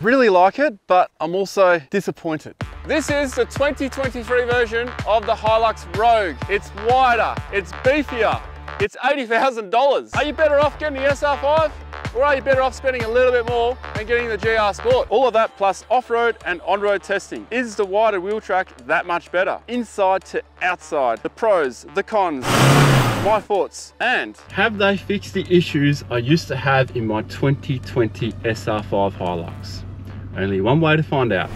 Really like it, but I'm also disappointed. This is the 2023 version of the Hilux Rogue. It's wider, it's beefier, it's $80,000. Are you better off getting the SR5? Or are you better off spending a little bit more and getting the GR Sport? All of that plus off-road and on-road testing. Is the wider wheel track that much better? Inside to outside, the pros, the cons, my thoughts, and have they fixed the issues I used to have in my 2020 SR5 Hilux? Only one way to find out.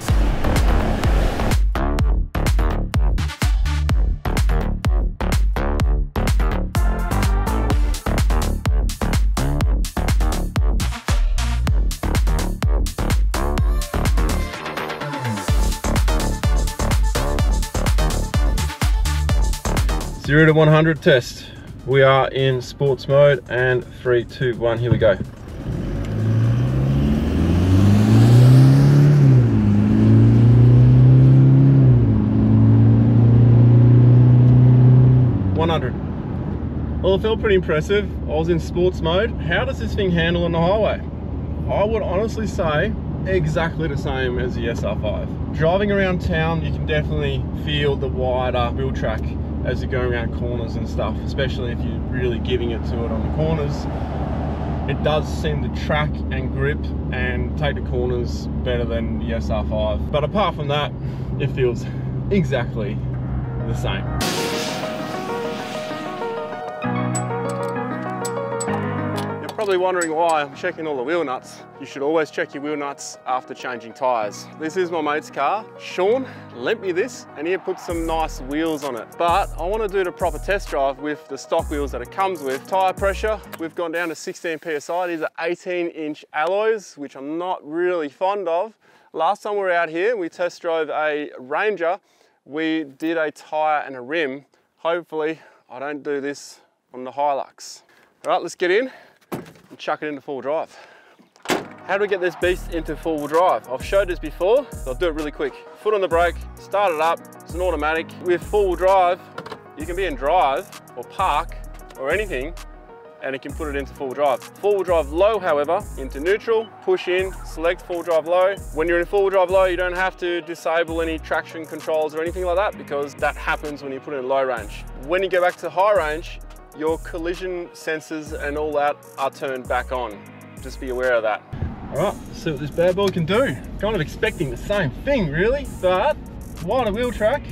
Zero to 100 test. We are in sports mode and three, two, one, here we go. One hundred. Well, it felt pretty impressive. I was in sports mode. How does this thing handle on the highway? I would honestly say exactly the same as the SR5. Driving around town, you can definitely feel the wider wheel track as you're going around corners and stuff, especially if you're really giving it to it on the corners. It does seem to track and grip and take the corners better than the SR5. But apart from that, it feels exactly the same. Probably wondering why I'm checking all the wheel nuts. You should always check your wheel nuts after changing tyres. This is my mate's car. Sean lent me this and he put some nice wheels on it. But I want to do the proper test drive with the stock wheels that it comes with. Tyre pressure, we've gone down to 16 PSI. These are 18 inch alloys, which I'm not really fond of. Last time we were out here, we test drove a Ranger. We did a tyre and a rim. Hopefully I don't do this on the Hilux. All right, let's get in and chuck it into four-wheel drive. How do we get this beast into four-wheel drive? I've showed this before, so I'll do it really quick. Foot on the brake, start it up, it's an automatic. With four-wheel drive, you can be in drive or park or anything and it can put it into four-wheel drive. Four-wheel drive low, however, into neutral, push in, select four-wheel drive low. When you're in four-wheel drive low, you don't have to disable any traction controls or anything like that because that happens when you put it in low range. When you go back to high range, your collision sensors and all that are turned back on. Just be aware of that. All right, see what this bad boy can do. Kind of expecting the same thing really, but wider wheel track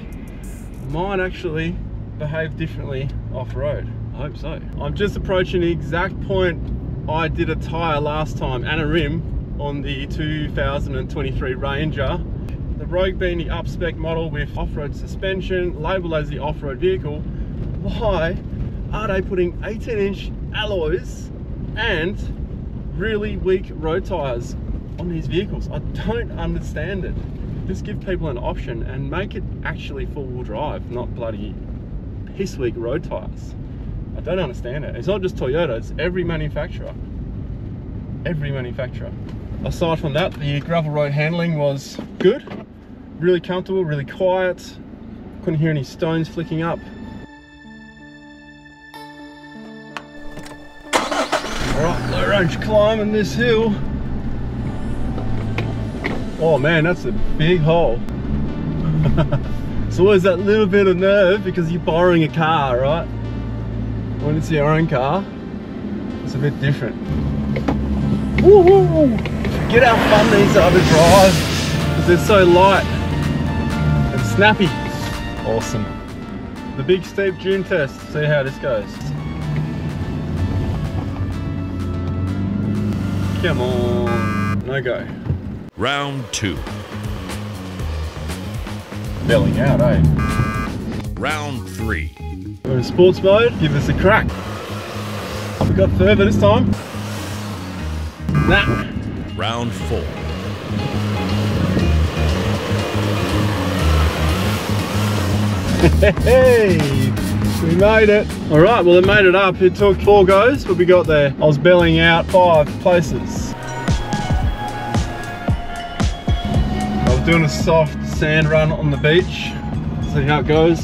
might actually behave differently off-road. I hope so. I'm just approaching the exact point I did a tyre last time and a rim on the 2023 Ranger. The Rogue being the up-spec model with off-road suspension, labelled as the off-road vehicle. Why are they putting 18 inch alloys and really weak road tires on these vehicles? I don't understand it. Just give people an option and make it actually four-wheel drive, not bloody piss weak road tires. I don't understand it. It's not just Toyota, it's every manufacturer. Every manufacturer. Aside from that, the gravel road handling was good. Really comfortable, really quiet. Couldn't hear any stones flicking up. Climbing this hill. Oh man, that's a big hole. it's always that little bit of nerve because you're borrowing a car, right? When it's your own car, it's a bit different. Woo -hoo! Forget how fun these are to drive because they're so light and snappy. Awesome. The big steep dune test, see how this goes. Come on. No go. Round two. Belling out, eh? Round three. We're in sports mode. Give us a crack. We got further this time. Nah. Round four. hey! We made it. All right, well, it made it up. It took four goes, but we got there. I was belling out five places. I was doing a soft sand run on the beach. See how it goes.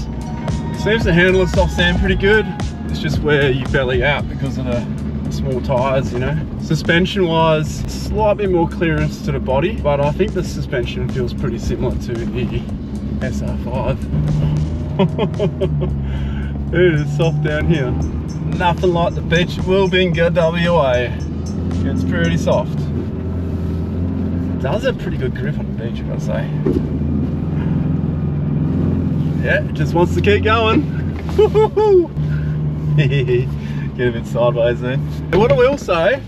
Seems to handle the soft sand pretty good. It's just where you belly out because of the small tires, you know. Suspension wise, slightly more clearance to the body, but I think the suspension feels pretty similar to the SR5. it is soft down here. Nothing like the beach at Wilbinga WA. It's pretty soft. Does have pretty good grip on the beach, I gotta say. Yeah, it just wants to keep going. Get a bit sideways there. And what I will say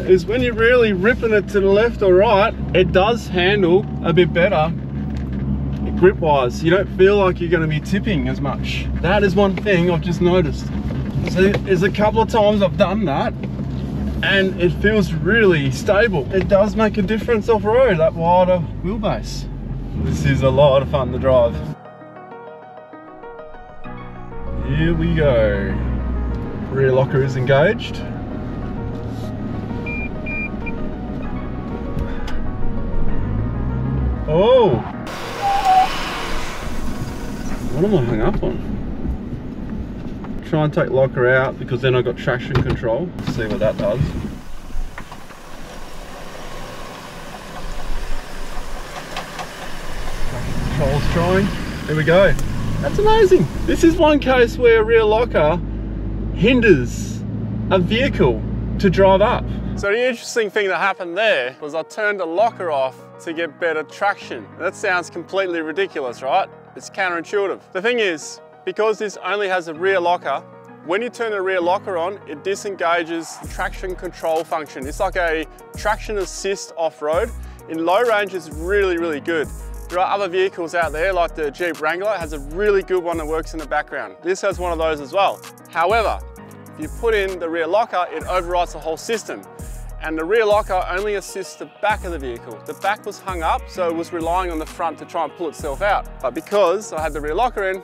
is when you're really ripping it to the left or right, it does handle a bit better grip wise. You don't feel like you're going to be tipping as much. That is one thing I've just noticed. So there's a couple of times I've done that and it feels really stable. It does make a difference off-road, that wider wheelbase. This is a lot of fun to drive. Here we go. Rear locker is engaged. Oh! What am I hung up on? Try and take locker out because then I got traction control. See what that does. Control's trying. There we go. That's amazing. This is one case where a rear locker hinders a vehicle to drive up. So the interesting thing that happened there was I turned the locker off to get better traction. That sounds completely ridiculous, right? It's counterintuitive. The thing is, because this only has a rear locker, when you turn the rear locker on, it disengages the traction control function. It's like a traction assist off-road. In low range, it's really, really good. There are other vehicles out there like the Jeep Wrangler has a really good one that works in the background. This has one of those as well. However, if you put in the rear locker, it overrides the whole system. And the rear locker only assists the back of the vehicle. The back was hung up, so it was relying on the front to try and pull itself out. But because I had the rear locker in,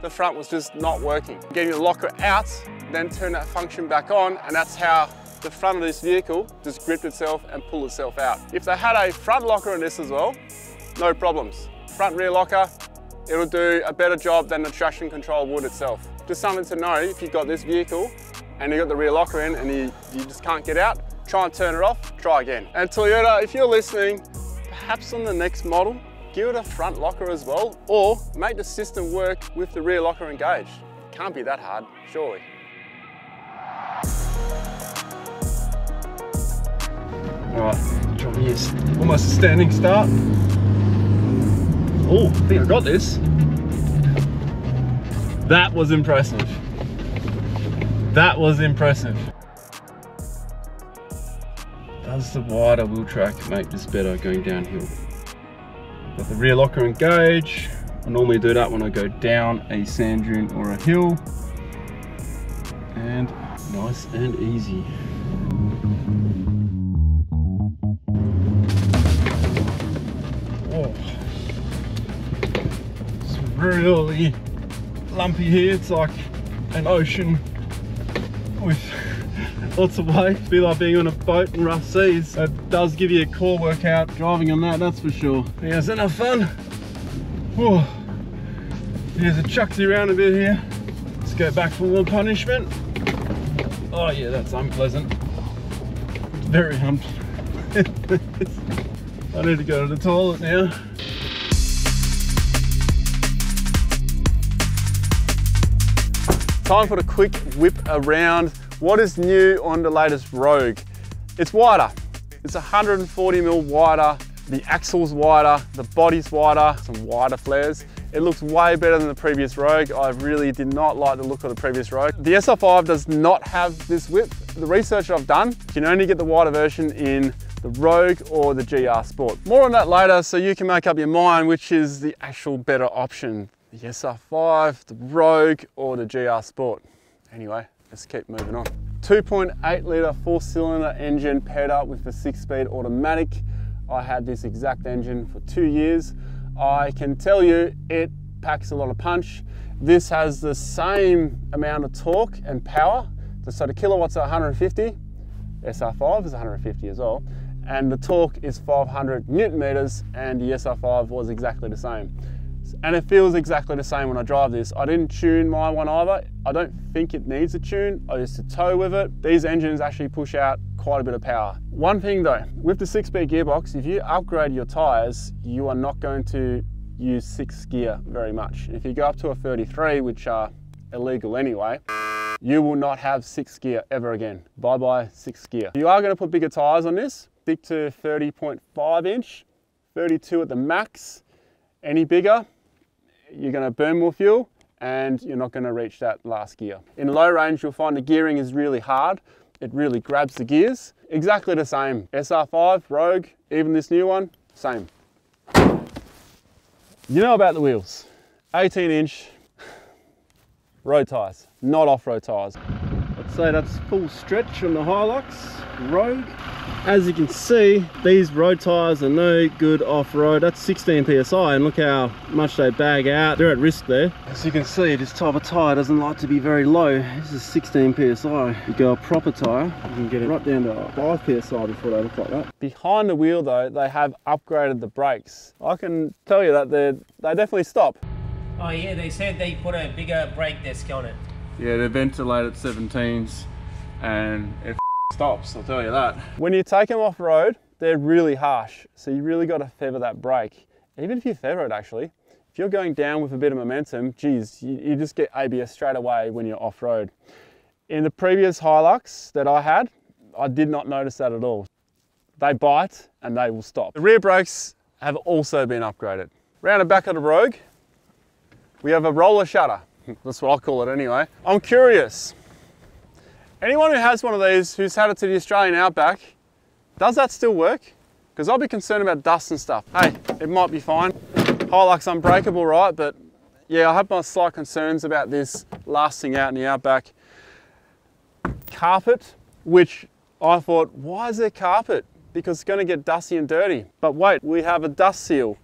the front was just not working. Getting the locker out, then turn that function back on, and that's how the front of this vehicle just gripped itself and pulled itself out. If they had a front locker in this as well, no problems. Front rear locker, it'll do a better job than the traction control would itself. Just something to know if you've got this vehicle and you've got the rear locker in and you, you just can't get out, try and turn it off, try again. And Toyota, if you're listening, perhaps on the next model, give it a front locker as well, or make the system work with the rear locker engaged. Can't be that hard, surely. All right, job is almost a standing start. Oh, I think I got this. That was impressive. That was impressive. The wider wheel track make this better going downhill? Got the rear locker engage. I normally do that when I go down a sand dune or a hill. And nice and easy. It's really lumpy here. It's like an ocean with lots of waves. Feel like being on a boat in rough seas. It does give you a core workout driving on that, that's for sure. Yeah, it's enough fun. Whew. Here's a chucksy around a bit here. Let's go back for more punishment. Oh yeah, that's unpleasant. Very humped. I need to go to the toilet now. Time for a quick whip around. What is new on the latest Rogue? It's wider. It's 140 mil wider. The axle's wider, the body's wider, some wider flares. It looks way better than the previous Rogue. I really did not like the look of the previous Rogue. The SR5 does not have this width. The research I've done, you can only get the wider version in the Rogue or the GR Sport. More on that later so you can make up your mind which is the actual better option the SR5, the Rogue, or the GR Sport. Anyway, let's keep moving on. 2.8 litre four cylinder engine paired up with a six speed automatic. I had this exact engine for two years. I can tell you it packs a lot of punch. This has the same amount of torque and power. So the kilowatts are 150, SR5 is 150 as well, and the torque is 500 newton meters, and the SR5 was exactly the same. And it feels exactly the same when I drive this. I didn't tune my one either. I don't think it needs a tune. I used to tow with it. These engines actually push out quite a bit of power. One thing though, with the six speed gearbox, if you upgrade your tires, you are not going to use six gear very much. If you go up to a 33, which are illegal anyway, you will not have six gear ever again. Bye bye six gear. You are going to put bigger tires on this, stick to 30.5 inch, 32 at the max. Any bigger, you're going to burn more fuel and you're not going to reach that last gear. In low range, you'll find the gearing is really hard. It really grabs the gears. Exactly the same. SR5, Rogue, even this new one, same. You know about the wheels. 18 inch road tyres, not off-road tyres. I'd say that's full stretch on the Hilux Rogue. As you can see, these road tyres are no good off-road. That's 16 PSI and look how much they bag out. They're at risk there. As you can see, this type of tyre doesn't like to be very low. This is 16 PSI. You go a proper tyre, you can get it right down to 5 PSI before they look like that. Behind the wheel though, they have upgraded the brakes. I can tell you that they they definitely stop. Oh yeah, they said they put a bigger brake disc on it. Yeah, they're ventilated 17s and it stops, I'll tell you that. When you take them off road, they're really harsh. So you really got to feather that brake. Even if you feather it actually, if you're going down with a bit of momentum, geez, you, you just get ABS straight away when you're off road. In the previous Hilux that I had, I did not notice that at all. They bite and they will stop. The rear brakes have also been upgraded. Round the back of the Rogue, we have a roller shutter. That's what I call it anyway. I'm curious. Anyone who has one of these who's had it to the Australian Outback, does that still work? Because I'll be concerned about dust and stuff. Hey, it might be fine. Hilux unbreakable, right? But yeah, I have my slight concerns about this lasting out in the Outback. Carpet, which I thought, why is there carpet? Because it's gonna get dusty and dirty. But wait, we have a dust seal.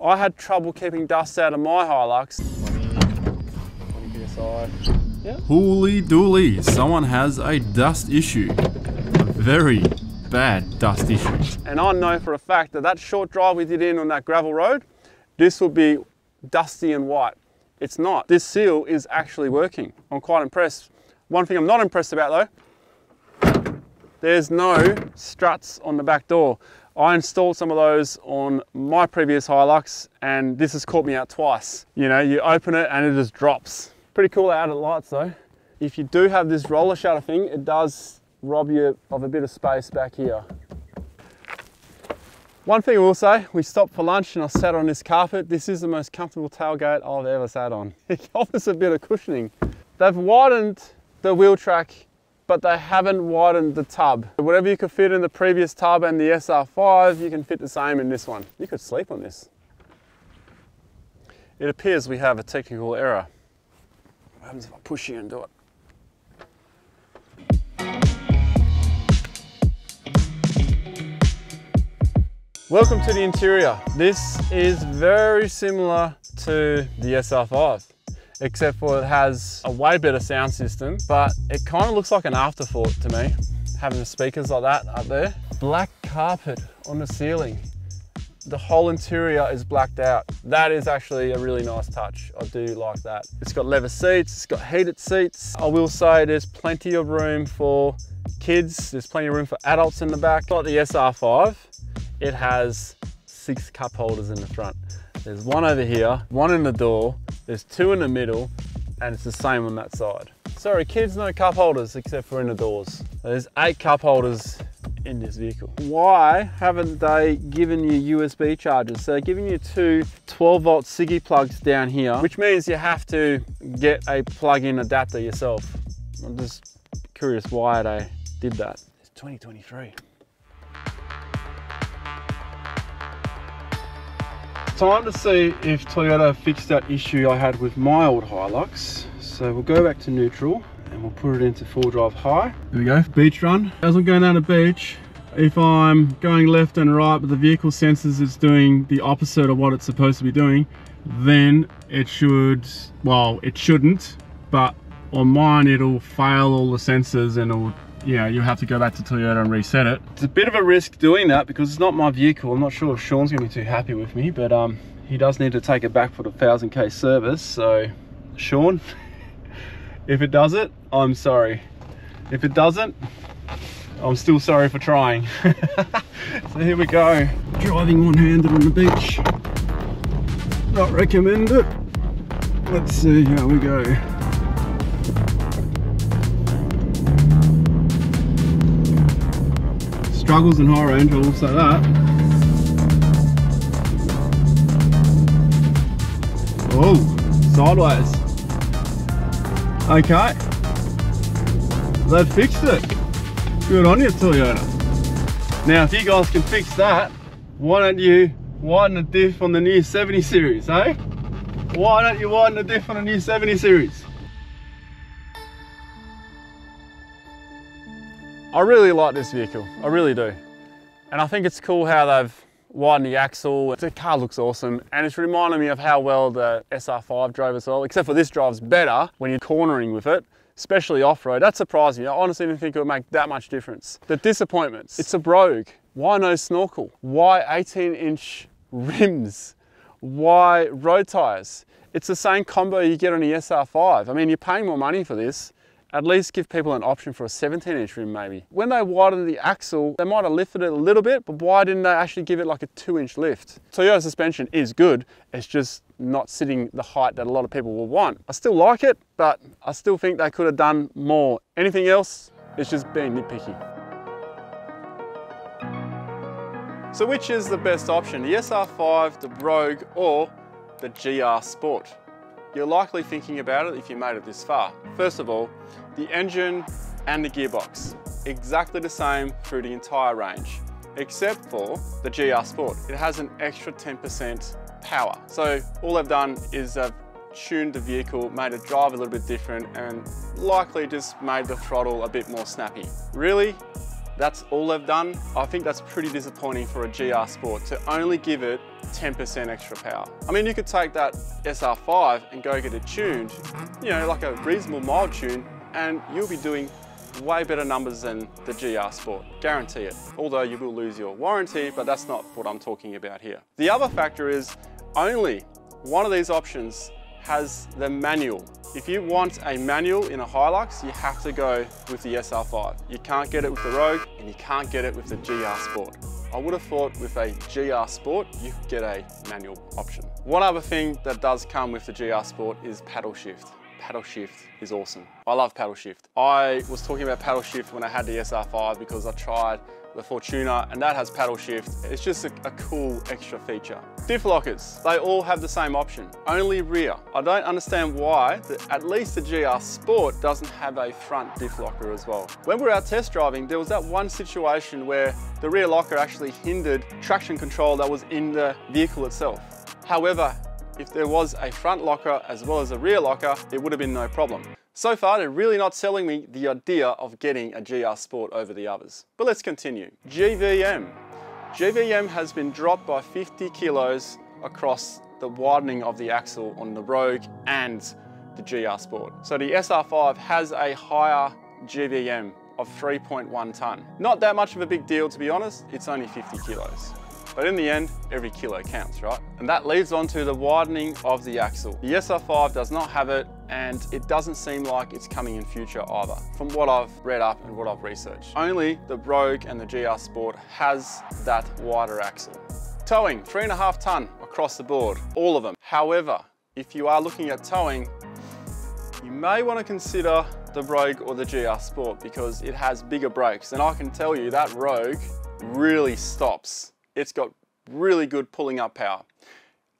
I had trouble keeping dust out of my Hilux. 20, 20 PSI. Yeah. Holy dooly, someone has a dust issue. A very bad dust issue. And I know for a fact that that short drive we did in on that gravel road, this will be dusty and white. It's not. This seal is actually working. I'm quite impressed. One thing I'm not impressed about though, there's no struts on the back door. I installed some of those on my previous Hilux and this has caught me out twice. You know, you open it and it just drops. Pretty cool out of lights though. If you do have this roller shutter thing, it does rob you of a bit of space back here. One thing I will say, we stopped for lunch and I sat on this carpet. This is the most comfortable tailgate I've ever sat on. It offers a bit of cushioning. They've widened the wheel track, but they haven't widened the tub. Whatever you could fit in the previous tub and the SR5, you can fit the same in this one. You could sleep on this. It appears we have a technical error. What happens if I push you and do it? Welcome to the interior. This is very similar to the SR5, except for it has a way better sound system, but it kind of looks like an afterthought to me, having the speakers like that up there. Black carpet on the ceiling. The whole interior is blacked out. That is actually a really nice touch. I do like that. It's got leather seats, it's got heated seats. I will say there's plenty of room for kids. There's plenty of room for adults in the back. Like the SR5, it has six cup holders in the front. There's one over here, one in the door, there's two in the middle, and it's the same on that side. Sorry, kids, no cup holders except for in the doors. There's eight cup holders in this vehicle. Why haven't they given you USB chargers? So they're giving you two 12 volt Siggy plugs down here, which means you have to get a plug-in adapter yourself. I'm just curious why they did that. It's 2023. Time to see if Toyota fixed that issue I had with my old Hilux. So we'll go back to neutral and we'll put it into full drive high. There we go, beach run. As I'm going down the beach, if I'm going left and right, but the vehicle senses it's doing the opposite of what it's supposed to be doing, then it should, well, it shouldn't, but on mine, it'll fail all the sensors and it'll you know, you'll have to go back to Toyota and reset it. It's a bit of a risk doing that because it's not my vehicle. I'm not sure if Sean's gonna be too happy with me, but um, he does need to take it back for the 1000k service. So, Sean, if it does it, I'm sorry. If it doesn't, I'm still sorry for trying. so here we go. Driving one-handed on the beach. Not recommended. Let's see how we go. Struggles in high range, I will say that. Oh, sideways. Okay. They've fixed it. Good on you, Toyota. Now, if you guys can fix that, why don't you widen the diff on the new 70 series, eh? Why don't you widen the diff on the new 70 series? I really like this vehicle, I really do. And I think it's cool how they've widened the axle. The car looks awesome and it's reminding me of how well the SR5 drove as well, except for this drives better when you're cornering with it, especially off-road. That surprised me. I honestly didn't think it would make that much difference. The disappointments, it's a Rogue. Why no snorkel? Why 18 inch rims? Why road tires? It's the same combo you get on the SR5. I mean, you're paying more money for this, at least give people an option for a 17 inch rim maybe. When they widened the axle, they might have lifted it a little bit, but why didn't they actually give it like a two inch lift? Toyota suspension is good, it's just not sitting the height that a lot of people will want. I still like it, but I still think they could have done more. Anything else, it's just being nitpicky. So which is the best option, the SR5, the Rogue, or the GR Sport? You're likely thinking about it if you made it this far. First of all, the engine and the gearbox, exactly the same through the entire range, except for the GR Sport. It has an extra 10% power. So all I've done is I've tuned the vehicle, made it drive a little bit different, and likely just made the throttle a bit more snappy. Really, that's all they've done. I think that's pretty disappointing for a GR Sport to only give it 10% extra power. I mean, you could take that SR5 and go get it tuned, you know, like a reasonable mild tune, and you'll be doing way better numbers than the GR Sport, guarantee it. Although you will lose your warranty, but that's not what I'm talking about here. The other factor is only one of these options has the manual. If you want a manual in a Hilux, you have to go with the SR5. You can't get it with the Rogue and you can't get it with the GR Sport. I would have thought with a GR Sport, you could get a manual option. One other thing that does come with the GR Sport is paddle shift. Paddle shift is awesome. I love paddle shift. I was talking about paddle shift when I had the SR5 because I tried the Fortuner, and that has paddle shift. It's just a, a, cool extra feature. Diff lockers, they all have the same option, only rear. I don't understand why the, at least the GR Sport doesn't have a front diff locker as well. When we were out test driving, there was that one situation where the rear locker actually hindered traction control that was in the vehicle itself. However, if there was a front locker as well as a rear locker, it would have been no problem. So far, they're really not selling me the idea of getting a GR Sport over the others. But let's continue. GVM. GVM has been dropped by 50 kilos across the widening of the axle on the Rogue and the GR Sport. So the SR5 has a higher GVM of 3.1 tonne. Not that much of a big deal to be honest, it's only 50 kilos. But in the end, every kilo counts, right? And that leads on to the widening of the axle. The SR5 does not have it and it doesn't seem like it's coming in future either, from what I've read up and what I've researched. Only the Rogue and the GR Sport has that wider axle. Towing, three and a half ton across the board, all of them. However, if you are looking at towing, you may want to consider the Rogue or the GR Sport because it has bigger brakes. And I can tell you that Rogue really stops it's got really good pulling up power.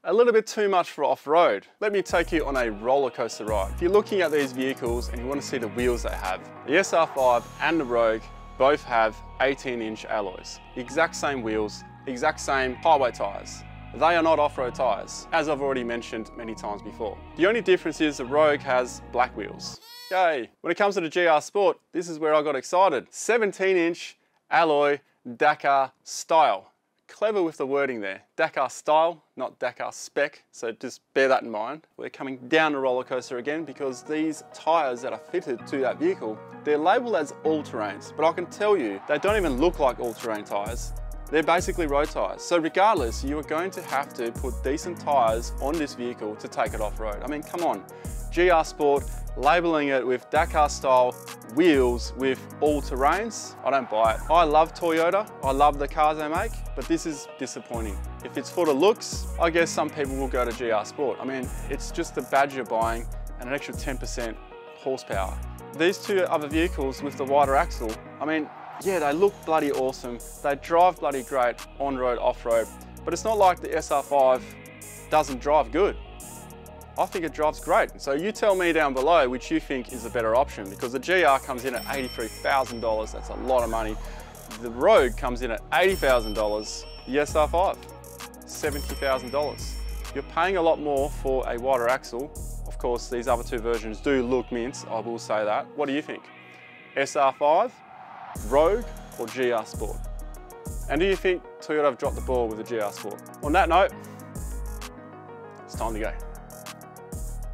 A little bit too much for off-road. Let me take you on a roller coaster ride. If you're looking at these vehicles and you want to see the wheels they have, the SR5 and the Rogue both have 18 inch alloys. The exact same wheels, exact same highway tyres. They are not off-road tyres, as I've already mentioned many times before. The only difference is the Rogue has black wheels. Yay! When it comes to the GR Sport, this is where I got excited. 17 inch alloy Dakar style clever with the wording there. Dakar style, not Dakar spec, so just bear that in mind. We're coming down the roller coaster again because these tyres that are fitted to that vehicle, they're labelled as all-terrains, but I can tell you, they don't even look like all-terrain tyres. They're basically road tyres. So regardless, you are going to have to put decent tyres on this vehicle to take it off-road. I mean, come on. GR Sport, labeling it with Dakar style wheels with all terrains, I don't buy it. I love Toyota, I love the cars they make, but this is disappointing. If it's for the looks, I guess some people will go to GR Sport. I mean, it's just the badge you're buying and an extra 10% horsepower. These two other vehicles with the wider axle, I mean, yeah, they look bloody awesome. They drive bloody great on-road, off-road, but it's not like the SR5 doesn't drive good. I think it drives great. So you tell me down below which you think is a better option because the GR comes in at $83,000. That's a lot of money. The Rogue comes in at $80,000. The SR5, $70,000. You're paying a lot more for a wider axle. Of course, these other two versions do look mint, I will say that. What do you think? SR5, Rogue or GR Sport? And do you think Toyota have dropped the ball with the GR Sport? On that note, it's time to go.